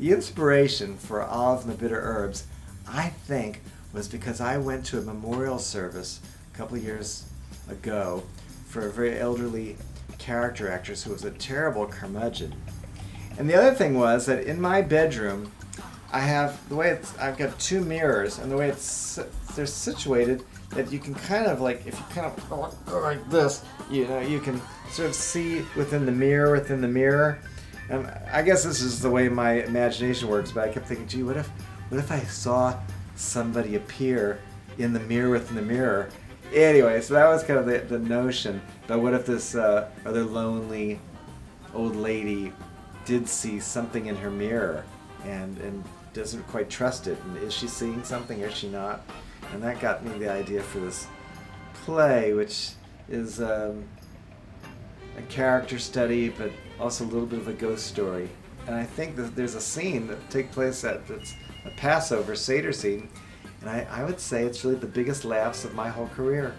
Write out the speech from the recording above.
The inspiration for Olive and the Bitter Herbs, I think, was because I went to a memorial service a couple years ago for a very elderly character actress who was a terrible curmudgeon. And the other thing was that in my bedroom, I have the way it's I've got two mirrors, and the way it's they're situated that you can kind of like if you kind of go like this, you know, you can sort of see within the mirror within the mirror. And I guess this is the way my imagination works. But I kept thinking, gee, what if what if I saw somebody appear in the mirror within the mirror? Anyway, so that was kind of the, the notion. But what if this uh, other lonely old lady did see something in her mirror and and doesn't quite trust it. And is she seeing something? Or is she not? And that got me the idea for this play, which is um, a character study, but also a little bit of a ghost story. And I think that there's a scene that takes place at that's a Passover Seder scene, and I, I would say it's really the biggest laughs of my whole career.